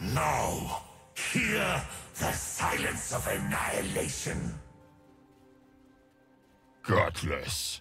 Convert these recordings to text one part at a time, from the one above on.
Now, hear the silence of annihilation. Godless.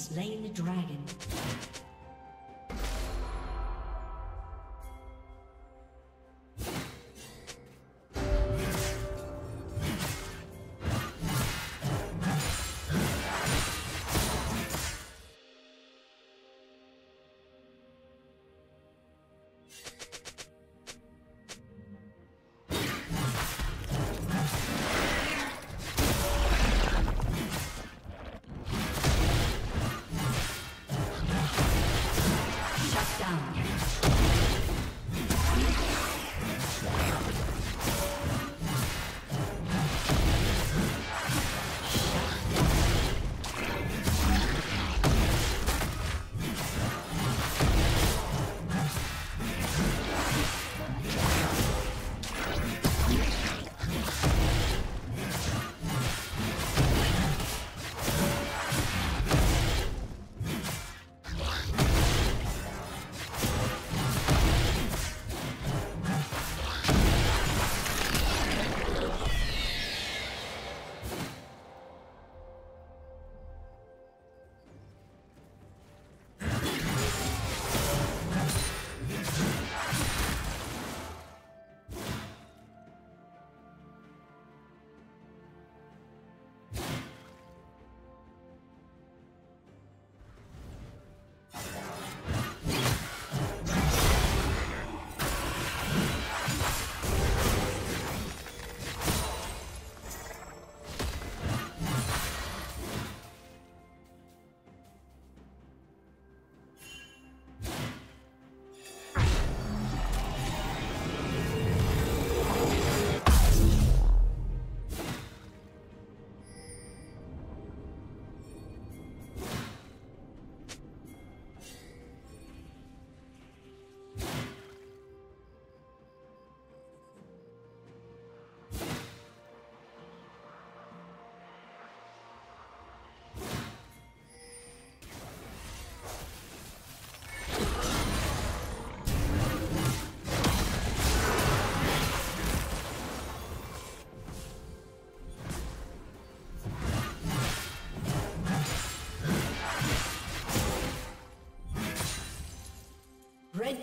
Slain the dragon.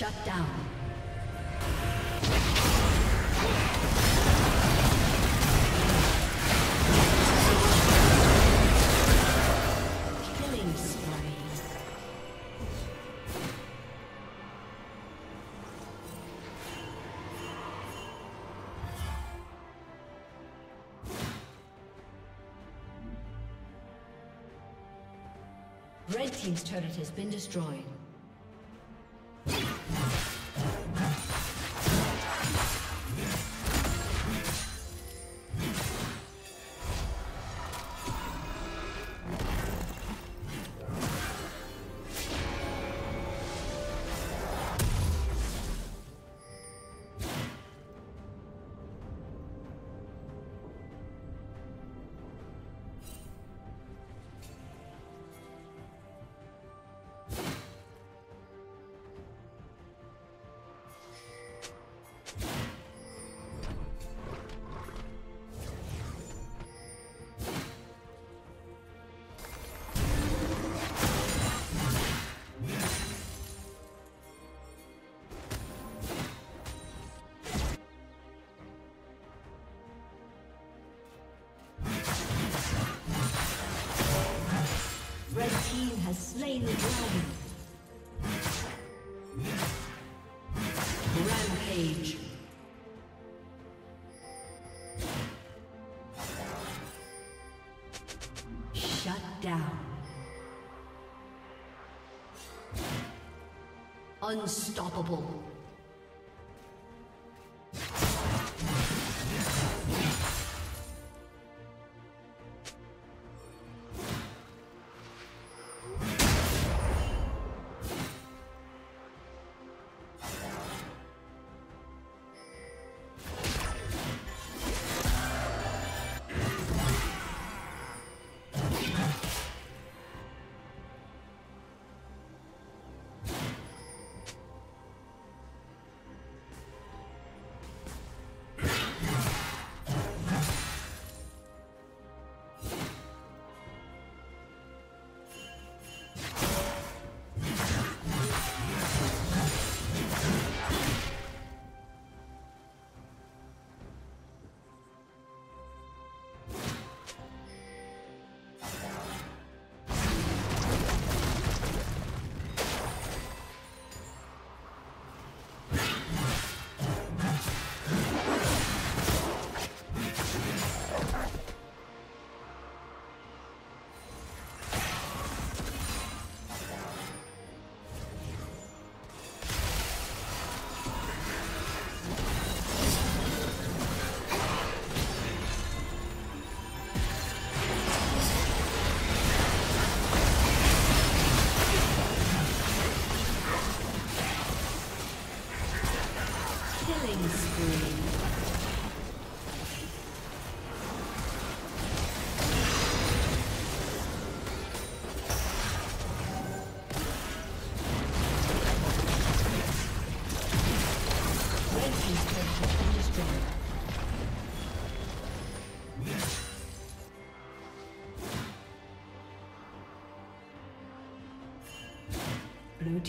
Shut down. Killing spree. Red Team's turret has been destroyed. Slain the dragon. Rampage. Shut down. Unstoppable.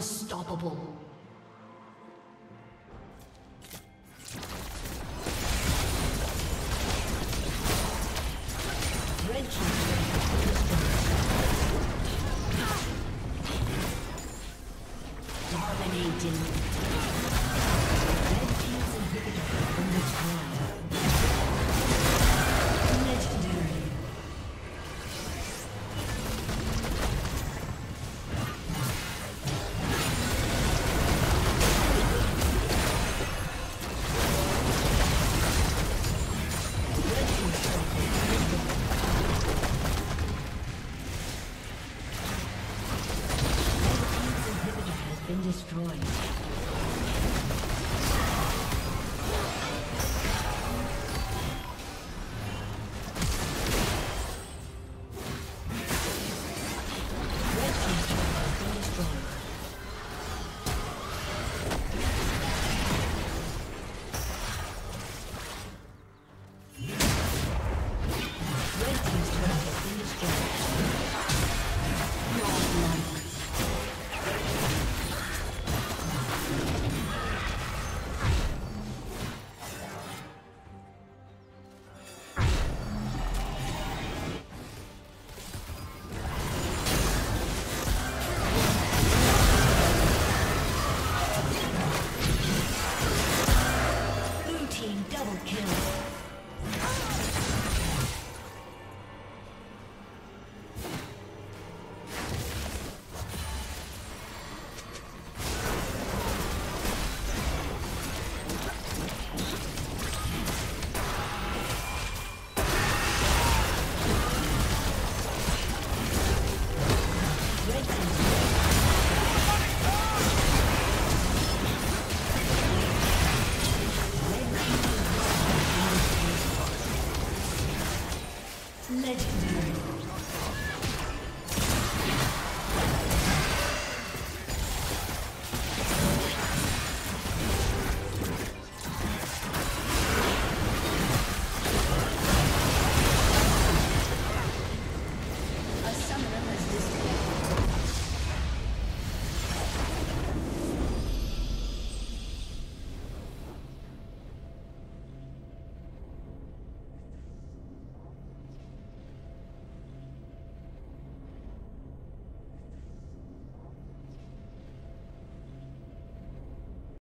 Unstoppable. Legendary.